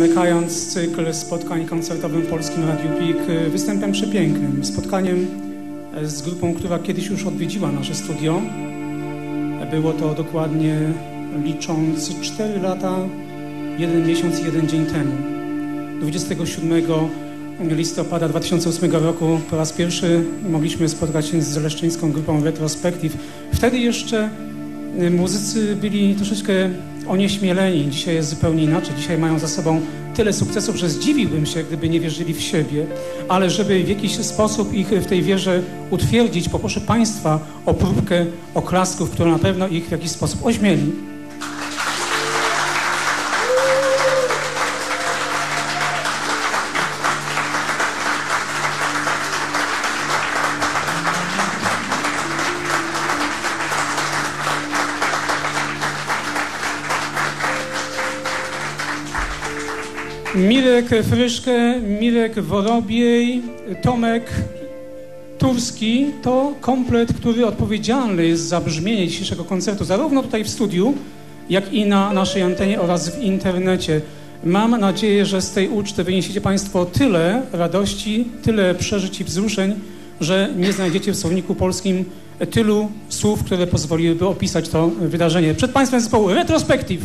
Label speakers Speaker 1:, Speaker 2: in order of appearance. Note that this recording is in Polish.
Speaker 1: Zamykając cykl spotkań koncertowym w Polskim Radiu PIK występem przepięknym, spotkaniem z grupą, która kiedyś już odwiedziła nasze studio. Było to dokładnie licząc 4 lata, 1 miesiąc i 1 dzień temu. 27 listopada 2008 roku po raz pierwszy mogliśmy spotkać się z leszczyńską grupą Retrospective. Wtedy jeszcze muzycy byli troszeczkę onieśmieleni. Dzisiaj jest zupełnie inaczej. Dzisiaj mają za sobą tyle sukcesów, że zdziwiłbym się, gdyby nie wierzyli w siebie. Ale żeby w jakiś sposób ich w tej wierze utwierdzić, poproszę Państwa o próbkę oklasków, która na pewno ich w jakiś sposób ośmieli. Mirek Fryszkę, Mirek Worobiej, Tomek Turski to komplet, który odpowiedzialny jest za brzmienie dzisiejszego koncertu, zarówno tutaj w studiu, jak i na naszej antenie oraz w internecie. Mam nadzieję, że z tej uczty wyniesiecie Państwo tyle radości, tyle przeżyć i wzruszeń, że nie znajdziecie w słowniku polskim tylu słów, które pozwoliłyby opisać to wydarzenie. Przed Państwem zespołu Retrospective.